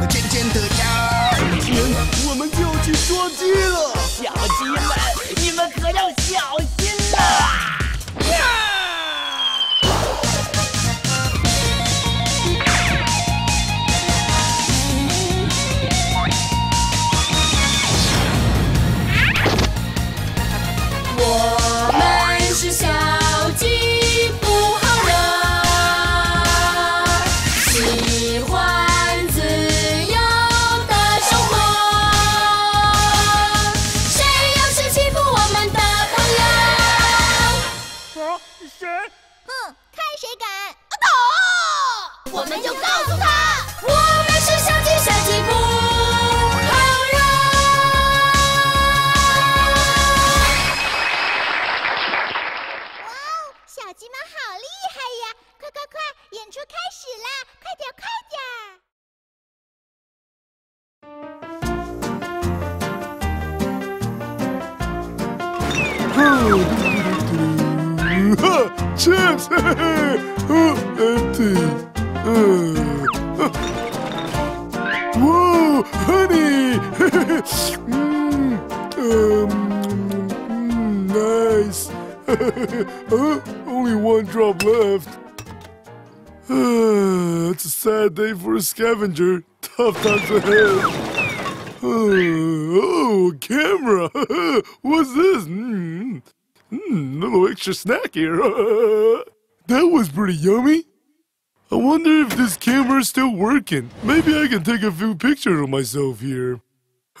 我渐渐的认清，我们就要去刷机了。我们就告诉他，我们是小鸡，小鸡不好惹。哇哦，小鸡们好厉害呀！快快快，演出开始啦！快点快点！哈，chips，Whoa, honey! mm, um, nice. uh, only one drop left. it's a sad day for a scavenger. Tough times ahead. Oh, oh, camera! What's this? Mm, mm, little extra snack here. that was pretty yummy. I wonder if this camera is still working. Maybe I can take a few pictures of myself here.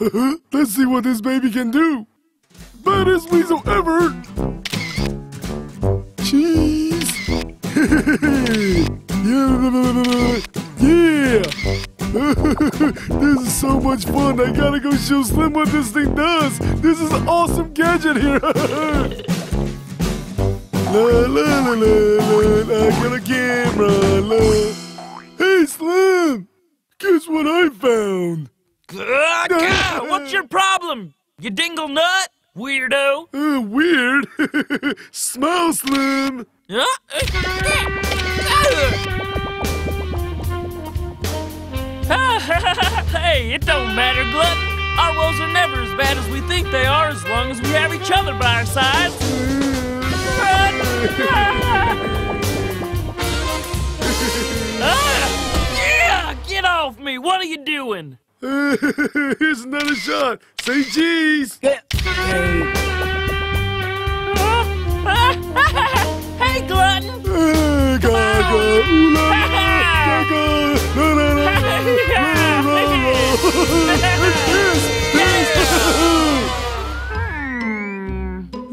Let's see what this baby can do. Baddest weasel ever! Cheese! yeah! Yeah! this is so much fun. I gotta go show Slim what this thing does. This is an awesome gadget here. La la la la la. I got a camera. La. Hey Slim! Guess what I found? Ugh, gah, what's your problem? You dingle nut, weirdo? Uh, weird. Smell Slim. Huh? hey, it don't matter, Glutton. Our woes are never as bad as we think they are as long as we have each other by our sides. Ah, yeah, get off me. What are you doing? Here's another shot. Say cheese. hey, Glutton. Uh, gaga, ooh la la, gaga, la la la, la la la.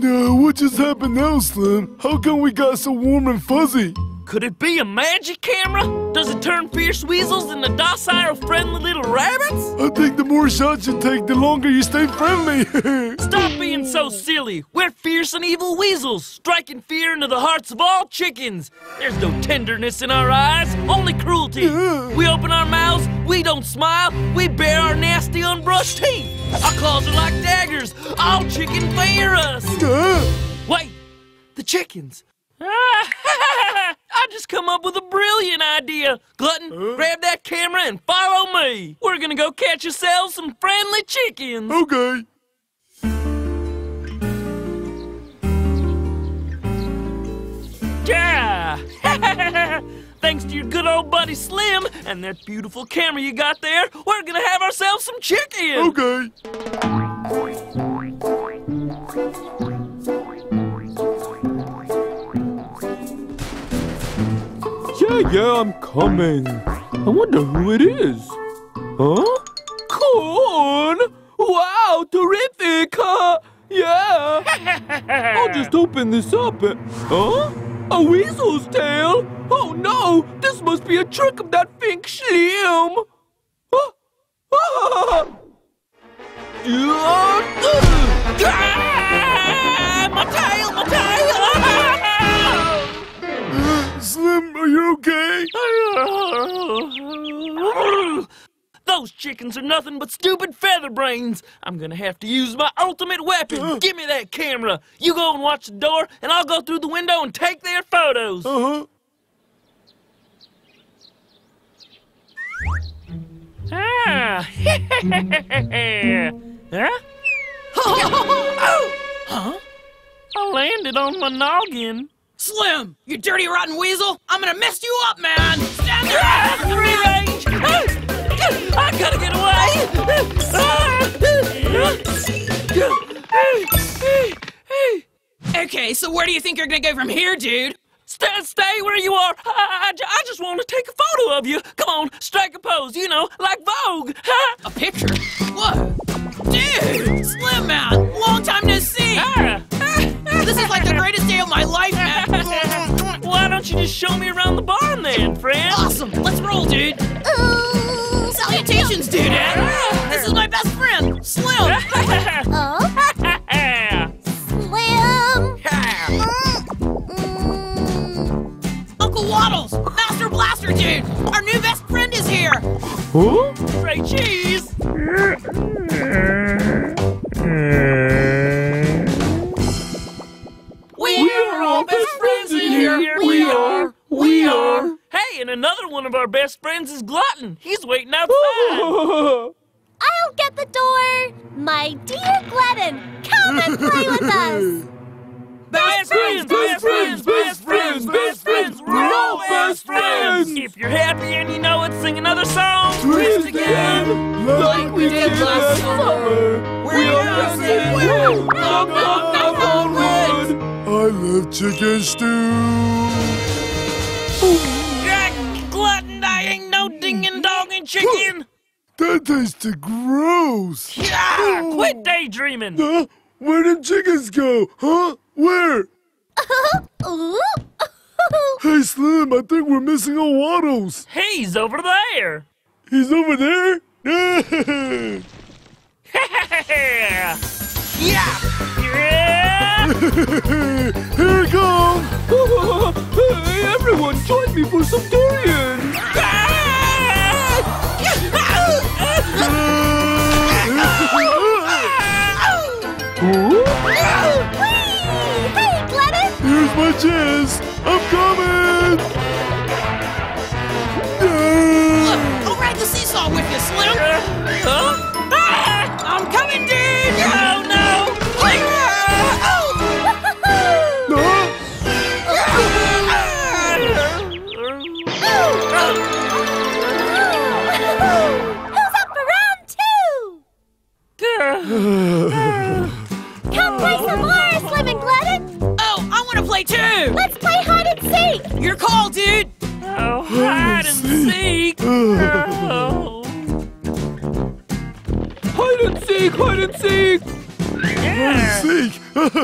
Now, what just happened now, Slim? How come we got so warm and fuzzy? Could it be a magic camera? Does it turn fierce weasels into docile, friendly little rabbits? I think the more shots you take, the longer you stay friendly. Stop being so silly. We're fierce and evil weasels, striking fear into the hearts of all chickens. There's no tenderness in our eyes, only cruelty. We open our mouths, we don't smile, we bare our nasty, unbrushed teeth. Our claws are like daggers. All chicken fear us. Wait, the chickens. I just come up with a brilliant idea. Glutton, grab that camera and follow me. We're gonna go catch ourselves some friendly chickens. okay. Yeah! Thanks to your good old buddy Slim and that beautiful camera you got there, we're gonna have ourselves some chicken. Okay. Yeah, yeah, I'm coming. I wonder who it is. Huh? Corn! Wow, terrific! Huh? Yeah! I'll just open this up. and- Huh? A weasel's tail? Oh no! This must be a trick of that Fink Slim! Huh? Ah! Yeah, Ah, my tail, my tail! Slim, are you okay? Those chickens are nothing but stupid feather brains. I'm gonna have to use my ultimate weapon. Give me that camera. You go and watch the door, and I'll go through the window and take their photos. Uh-huh. Ah. huh? I landed on my noggin. Slim, you dirty rotten weasel! I'm gonna mess you up, man! Stand there! Okay, so where do you think you're gonna go from here, dude? Stay, stay where you are. I, I, I just want to take a photo of you. Come on, strike a pose, you know, like Vogue. A picture? What? Dude! Slim man! Long time no see! Ah. This is like the greatest day of my life, man! Why don't you just show me around the barn then, friend? Awesome! Let's roll, dude! Huh? Say cheese. We, are all best friends in here! We are! We are! Hey, and another one of our best friends is Glutton. He's waiting outside. I'll get the door. My dear Glutton, come and play with us. Best friends, best friends, best friends, chicken stew. Jack, Glutton, I ain't no dingin' doggin' chicken. That tasted gross. Ah, quit daydreaming. Huh? Where did chickens go? Huh? Where? Hey, Slim, I think we're missing a Waddles. He's over there. He's over there? yeah. Yeah! Yeah. Here it comes. everyone, join me for some durian. Hide and seek, hide and seek. Yeah. Seek.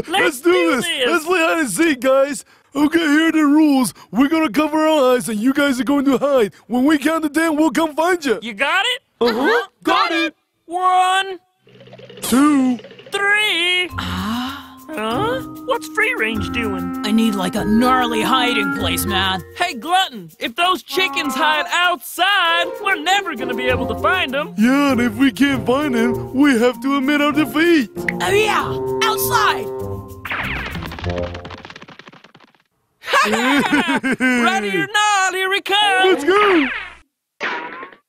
Let's, do do this. this. Let's play hide and seek, guys. Okay, here are the rules. We're gonna cover our eyes, and you guys are going to hide. When we count to ten, we'll come find you. You got it? Uh-huh. Got it. One, Two. three. Huh? What's free range doing? I need like a gnarly hiding place, man. Hey, Glutton, if those chickens hide outside, we're never gonna be able to find them. Yeah, and if we can't find them, we have to admit our defeat. Oh yeah! Outside! Ready or not, here we come. Let's go.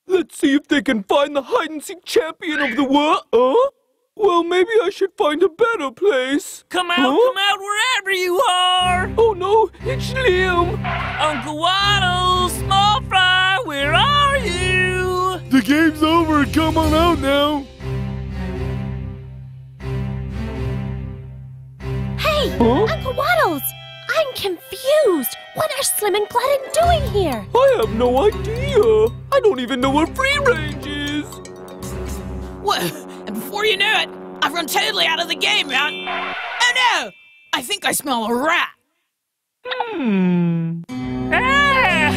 Let's see if they can find the hide and seek champion of the world. Huh? Well, maybe I should find a better place. Come out, Huh? come out wherever you are. Oh no, it's Slim. Uncle Waddles, Small Fry, where are you? The game's over. Come on out now. Hey, Huh? Uncle Waddles. I'm confused. What are Slim and Glutton doing here? I have no idea. I don't even know where free range is. What? And before you know it, I've run totally out of the game, man. Oh no! I think I smell a rat. Hmm. Ah!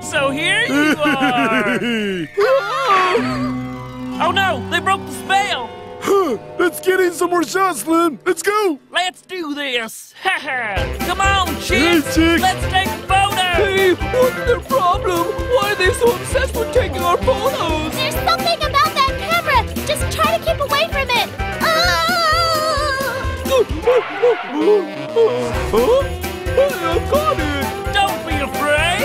so here you are. Oh no, they broke the spell. Huh, Let's get in some more shots, Slim. Let's go. Let's do this. Come on, chicks. Hey, chick. Let's take a photo. Hey, what's their problem? Why are they so obsessed with taking our photos? Huh? Hey, I got it. Don't be afraid.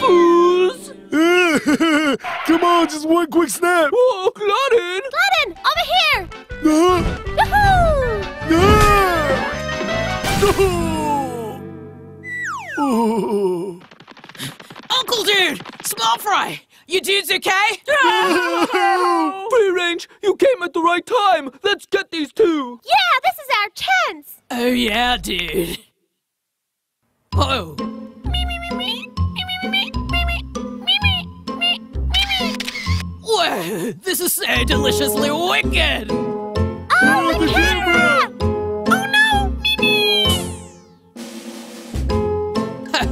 Fools! Come on, just one quick snap. Oh, Glutton! Glutton, over here! Uh, Yahoo! no! Oh. Uncle Dude! Small Fry! You dudes okay? Free range, you came at the right time. Let's get these two. Yeah, this is our chance! Oh yeah, dude. Oh. Whoa, this is so deliciously wicked! Oh, the, camera! Oh no! Mimi!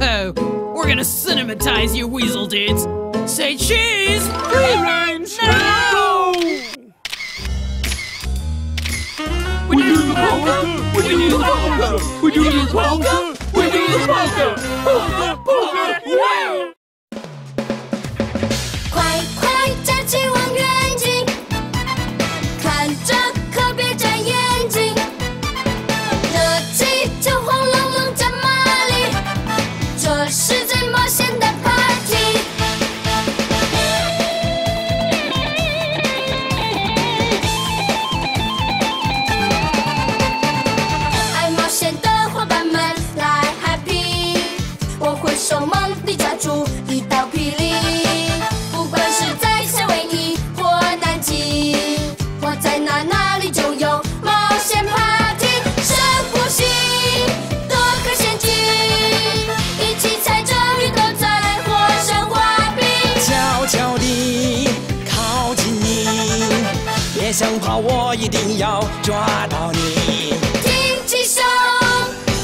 Oh, we're gonna cinematize you weasel dudes. Say cheese! Free range. No! We do the polka. We do the polka. We do the polka. We do the polka. Polka, polka, yeah. 我一定要抓到你，挺起胸，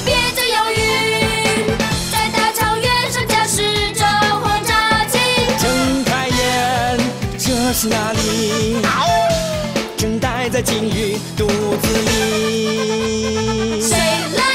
别再犹豫，在大草原上驾驶着轰炸机，睁开眼，这是哪里？正待在鲸鱼肚子里。谁来？